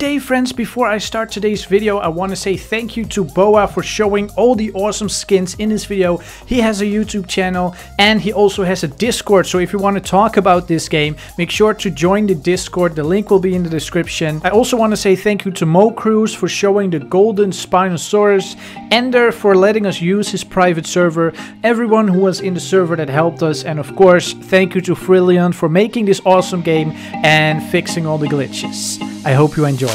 day friends, before I start today's video I want to say thank you to Boa for showing all the awesome skins in this video. He has a YouTube channel and he also has a Discord so if you want to talk about this game make sure to join the Discord, the link will be in the description. I also want to say thank you to Mo Cruz for showing the golden Spinosaurus, Ender for letting us use his private server, everyone who was in the server that helped us and of course thank you to Frillion for making this awesome game and fixing all the glitches. I hope you enjoy.